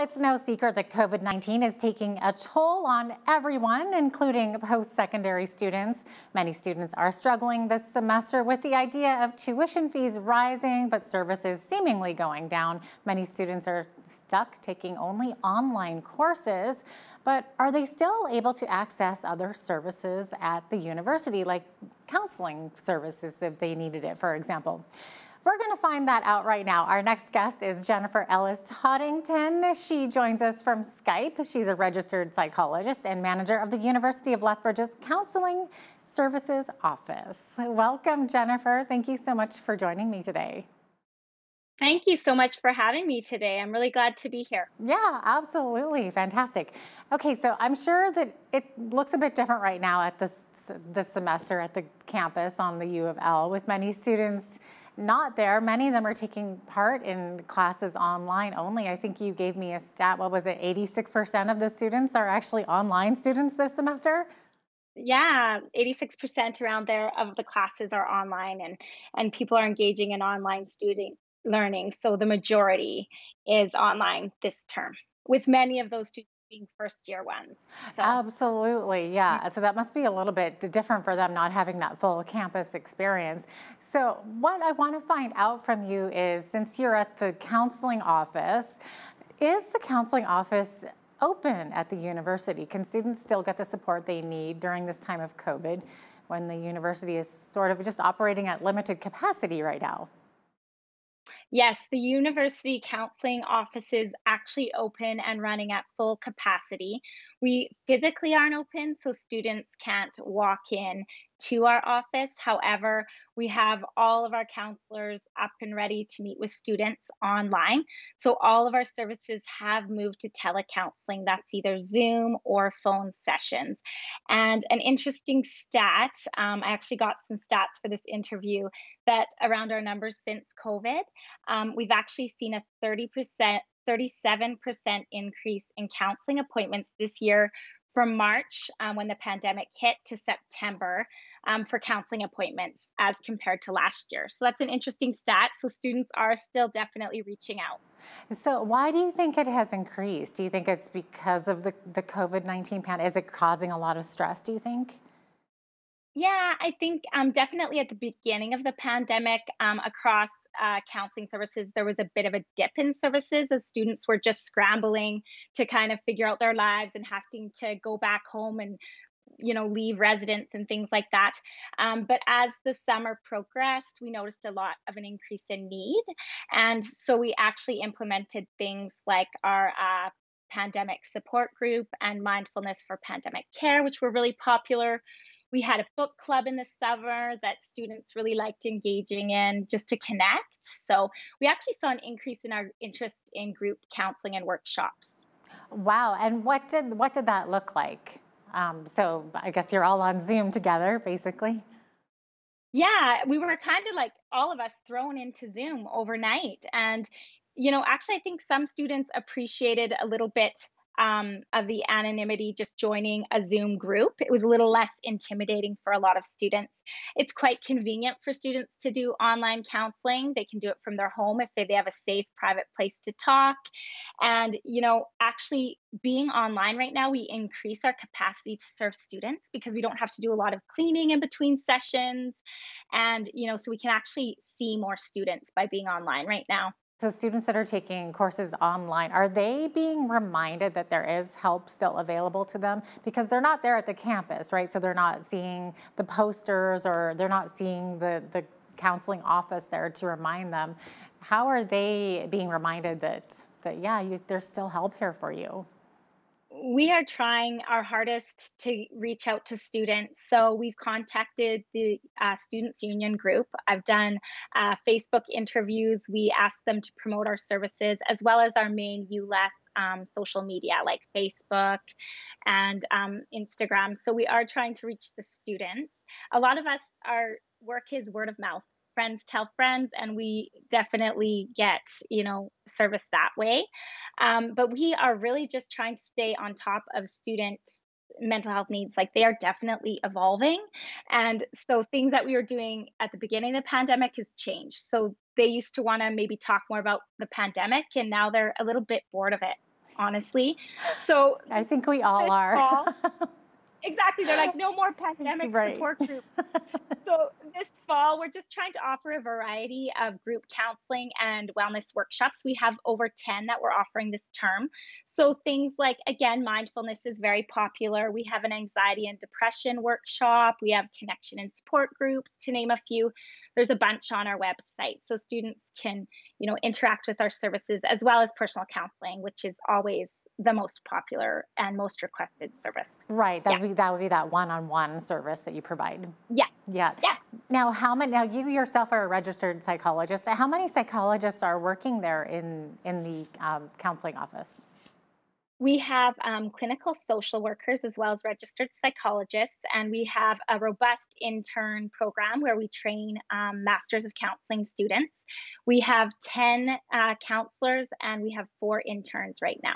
it's no secret that COVID 19 is taking a toll on everyone, including post secondary students. Many students are struggling this semester with the idea of tuition fees rising, but services seemingly going down. Many students are stuck taking only online courses. But are they still able to access other services at the university, like counseling services if they needed it, for example? We're going to find that out right now. Our next guest is Jennifer Ellis Toddington. She joins us from Skype. She's a registered psychologist and manager of the University of Lethbridge's Counseling Services Office. Welcome, Jennifer. Thank you so much for joining me today. Thank you so much for having me today. I'm really glad to be here. Yeah, absolutely. Fantastic. Okay, so I'm sure that it looks a bit different right now at this this semester at the campus on the U of L with many students not there. Many of them are taking part in classes online only. I think you gave me a stat, what was it, 86% of the students are actually online students this semester? Yeah, 86% around there of the classes are online and, and people are engaging in online student learning. So the majority is online this term with many of those students being first year ones. So. Absolutely, yeah. Mm. So that must be a little bit different for them not having that full campus experience. So what I want to find out from you is since you're at the counseling office, is the counseling office open at the university? Can students still get the support they need during this time of COVID when the university is sort of just operating at limited capacity right now? Yes, the university counseling offices actually open and running at full capacity. We physically aren't open, so students can't walk in to our office. However, we have all of our counselors up and ready to meet with students online. So all of our services have moved to telecounseling. That's either Zoom or phone sessions. And an interesting stat, um, I actually got some stats for this interview that around our numbers since COVID, um, we've actually seen a 30% 37% increase in counseling appointments this year from March um, when the pandemic hit to September um, for counseling appointments as compared to last year. So that's an interesting stat. So students are still definitely reaching out. So why do you think it has increased? Do you think it's because of the, the COVID-19 pandemic? Is it causing a lot of stress, do you think? Yeah, I think um, definitely at the beginning of the pandemic, um, across uh, counseling services, there was a bit of a dip in services as students were just scrambling to kind of figure out their lives and having to go back home and you know leave residence and things like that. Um, but as the summer progressed we noticed a lot of an increase in need. And so we actually implemented things like our uh, pandemic support group and mindfulness for pandemic care which were really popular we had a book club in the summer that students really liked engaging in just to connect. So we actually saw an increase in our interest in group counseling and workshops. Wow! And what did what did that look like? Um, so I guess you're all on Zoom together, basically. Yeah, we were kind of like all of us thrown into Zoom overnight, and you know, actually, I think some students appreciated a little bit um, of the anonymity just joining a Zoom group. It was a little less intimidating for a lot of students. It's quite convenient for students to do online counseling. They can do it from their home if they, they have a safe, private place to talk. And, you know, actually being online right now, we increase our capacity to serve students because we don't have to do a lot of cleaning in between sessions. And, you know, so we can actually see more students by being online right now. So students that are taking courses online, are they being reminded that there is help still available to them? Because they're not there at the campus, right? So they're not seeing the posters or they're not seeing the, the counseling office there to remind them. How are they being reminded that, that yeah, you, there's still help here for you? We are trying our hardest to reach out to students. So we've contacted the uh, Students Union group. I've done uh, Facebook interviews. We ask them to promote our services as well as our main ULETH um, social media like Facebook and um, Instagram. So we are trying to reach the students. A lot of us, our work is word of mouth friends tell friends and we definitely get you know service that way um, but we are really just trying to stay on top of students mental health needs like they are definitely evolving and so things that we were doing at the beginning of the pandemic has changed so they used to want to maybe talk more about the pandemic and now they're a little bit bored of it honestly. So I think we all are. exactly. They're like, no more pandemic right. support groups. so this fall, we're just trying to offer a variety of group counseling and wellness workshops. We have over 10 that we're offering this term. So things like, again, mindfulness is very popular. We have an anxiety and depression workshop. We have connection and support groups, to name a few. There's a bunch on our website. So students can, you know, interact with our services as well as personal counseling, which is always the most popular and most requested service. Right. That yeah. would be that would be that one-on-one service that you provide. Yeah. Yeah. Yeah. Now, how many? Now, you yourself are a registered psychologist. How many psychologists are working there in in the um, counseling office? We have um, clinical social workers as well as registered psychologists, and we have a robust intern program where we train um, Masters of Counseling students. We have 10 uh, counselors and we have four interns right now.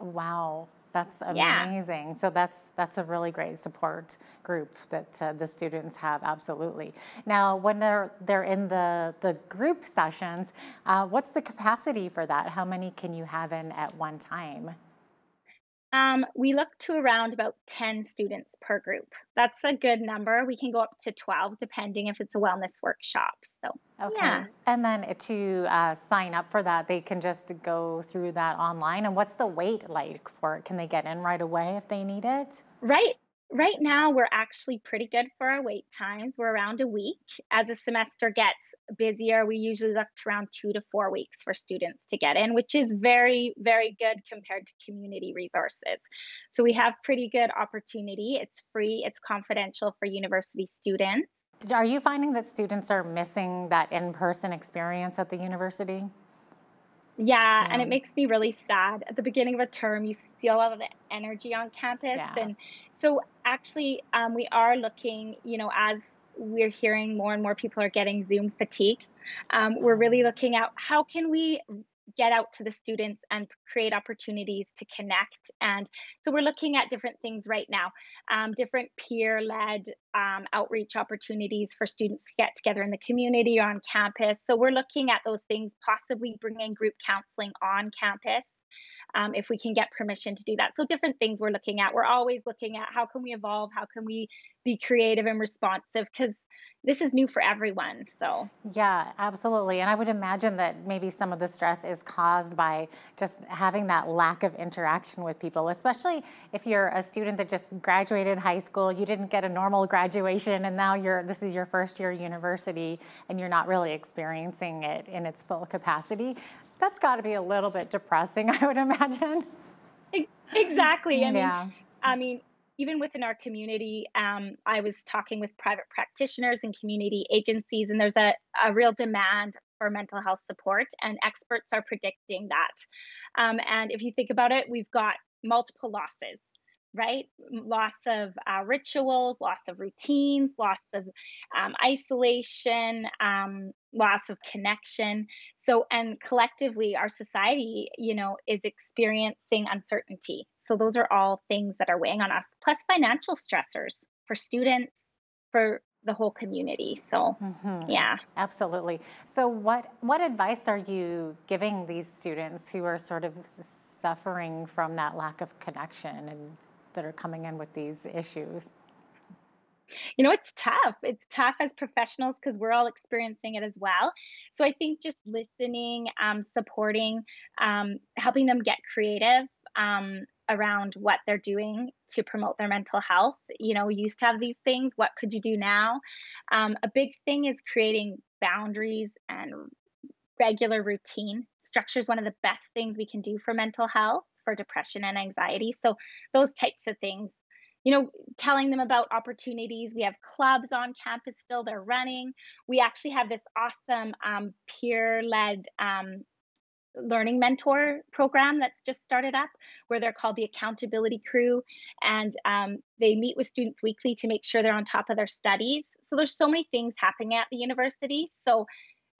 Wow. That's amazing. Yeah. So that's that's a really great support group that uh, the students have. Absolutely. Now, when they're they're in the the group sessions, uh, what's the capacity for that? How many can you have in at one time? Um, we look to around about 10 students per group. That's a good number. We can go up to 12 depending if it's a wellness workshop. So, okay. Yeah. And then to uh, sign up for that, they can just go through that online. And what's the wait like for it? Can they get in right away if they need it? Right right now we're actually pretty good for our wait times. We're around a week. As a semester gets busier we usually look to around two to four weeks for students to get in which is very very good compared to community resources. So we have pretty good opportunity. It's free. It's confidential for university students. Are you finding that students are missing that in-person experience at the university yeah, and it makes me really sad. At the beginning of a term, you feel a lot of the energy on campus. Yeah. And so, actually, um, we are looking, you know, as we're hearing more and more people are getting Zoom fatigue, um, we're really looking at how can we get out to the students and create opportunities to connect. And so we're looking at different things right now, um, different peer led um, outreach opportunities for students to get together in the community or on campus. So we're looking at those things, possibly bringing group counseling on campus. Um, if we can get permission to do that. So different things we're looking at. We're always looking at how can we evolve, how can we be creative and responsive because this is new for everyone. So, yeah, absolutely. And I would imagine that maybe some of the stress is caused by just having that lack of interaction with people, especially if you're a student that just graduated high school, you didn't get a normal graduation, and now you're this is your first year university and you're not really experiencing it in its full capacity. That's got to be a little bit depressing, I would imagine. Exactly. I mean, yeah. I mean, even within our community, um, I was talking with private practitioners and community agencies, and there's a, a real demand for mental health support, and experts are predicting that. Um, and if you think about it, we've got multiple losses right? Loss of uh, rituals, loss of routines, loss of um, isolation, um, loss of connection. So, and collectively, our society, you know, is experiencing uncertainty. So those are all things that are weighing on us, plus financial stressors for students, for the whole community. So mm-hmm. yeah. Absolutely. So what what advice are you giving these students who are sort of suffering from that lack of connection and that are coming in with these issues? you know it's tough it's tough as professionals because we're all experiencing it as well so i think just listening um, supporting um, helping them get creative um, around what they're doing to promote their mental health. You know, used to have these things. What could you do now? Um, a big thing is creating boundaries and regular routine. Structure is one of the best things we can do for mental health, for depression and anxiety. So, those types of things. You know, telling them about opportunities. We have clubs on campus still, they're running. We actually have this awesome um, peer led um, learning mentor program that's just started up where they're called the accountability crew. And um, they meet with students weekly to make sure they're on top of their studies. So there's so many things happening at the university. So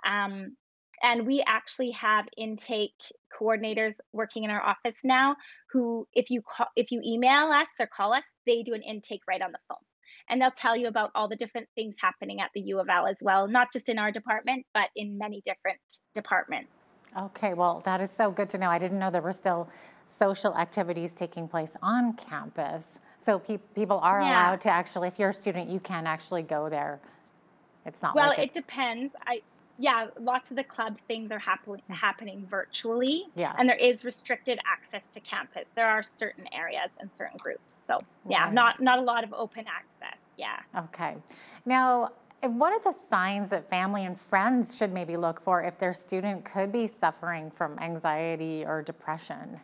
um, and we actually have intake coordinators working in our office now who if you call if you email us or call us they do an intake right on the phone. And they'll tell you about all the different things happening at the u of l as well not just in our department but in many different departments Okay, well, that is so good to know. I didn't know there were still social activities taking place on campus. So pe people are yeah. allowed to actually, if you're a student, you can actually go there. It's not well. Like it depends. I yeah, lots of the club things are happening happening virtually. Yes. And there is restricted access to campus. There are certain areas and certain groups. So yeah, right. not not a lot of open access. Yeah. Okay. Now, what are the signs that family and friends should maybe look for if their student could be suffering from anxiety or depression?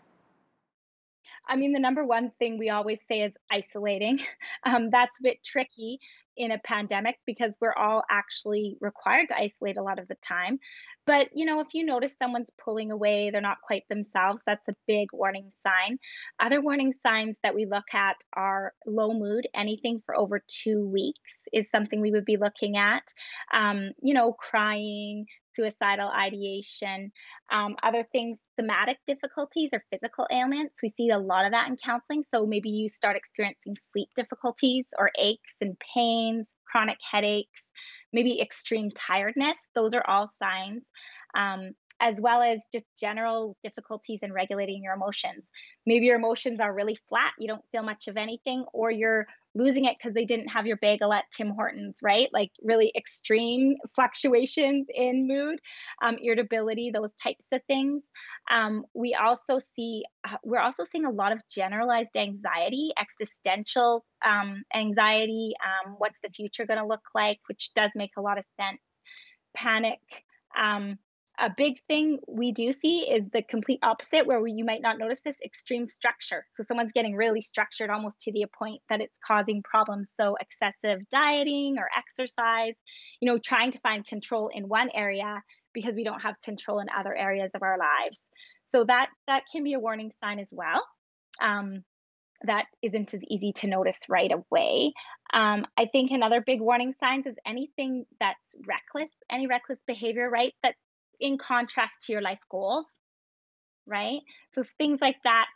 I mean, the number one thing we always say is isolating. Um, that's a bit tricky in a pandemic because we're all actually required to isolate a lot of the time. But, you know, if you notice someone's pulling away, they're not quite themselves, that's a big warning sign. Other warning signs that we look at are low mood. Anything for over two weeks is something we would be looking at. Um, you know, crying, suicidal ideation, um, other things, somatic difficulties or physical ailments. We see a lot of that in counseling. So maybe you start experiencing sleep difficulties or aches and pains, chronic headaches, maybe extreme tiredness. Those are all signs. Um, as well as just general difficulties in regulating your emotions. Maybe your emotions are really flat, you don't feel much of anything, or you're losing it because they didn't have your bagel at Tim Hortons, right? Like really extreme fluctuations in mood, um, irritability, those types of things. Um, we also see, uh, we're also seeing a lot of generalized anxiety, existential um, anxiety. Um, what's the future going to look like? Which does make a lot of sense. Panic. Um, a big thing we do see is the complete opposite, where you might not notice this extreme structure. So someone's getting really structured almost to the point that it's causing problems. So excessive dieting or exercise, you know, trying to find control in one area because we don't have control in other areas of our lives. So that that can be a warning sign as well. Um, that isn't as easy to notice right away. Um, I think another big warning signs is anything that's reckless, any reckless behavior, right? That in contrast to your life goals, right? So things like that.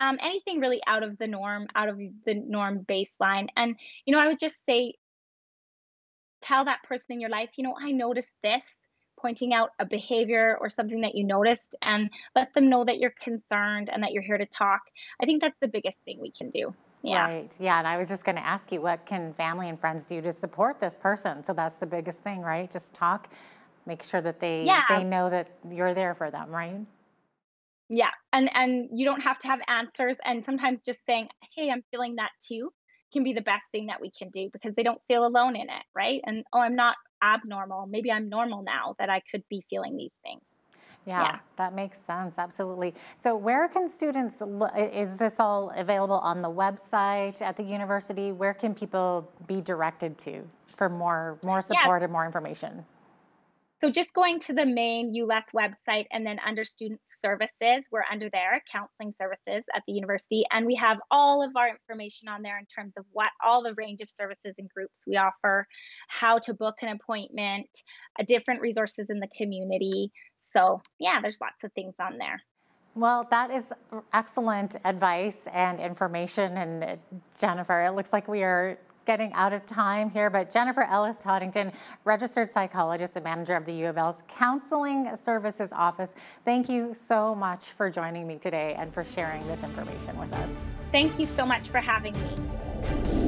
Um, anything really out of the norm, out of the norm baseline. And, you know, I would just say, tell that person in your life, you know, I noticed this, pointing out a behavior or something that you noticed, and let them know that you're concerned and that you're here to talk. I think that's the biggest thing we can do. Yeah. Right. Yeah. And I was just going to ask you, what can family and friends do to support this person? So that's the biggest thing, right? Just talk make sure that they yeah. they know that you're there for them, right? Yeah. And and you don't have to have answers and sometimes just saying, "Hey, I'm feeling that too." can be the best thing that we can do because they don't feel alone in it, right? And oh, I'm not abnormal. Maybe I'm normal now that I could be feeling these things. Yeah, yeah, that makes sense. Absolutely. So, where can students look? Is this all available on the website at the university? Where can people be directed to for more more support yeah. and more information? So just going to the main ULETH website and then under student services, we're under there, counseling services at the university. And we have all of our information on there in terms of what all the range of services and groups we offer, how to book an appointment, uh, different resources in the community. So yeah, there's lots of things on there. Well, that is excellent advice and information. And uh, Jennifer, it looks like we are getting out of time here, but Jennifer Ellis Toddington, registered psychologist and manager of the U of L's Counseling Services Office. Thank you so much for joining me today and for sharing this information with us. Thank you so much for having me.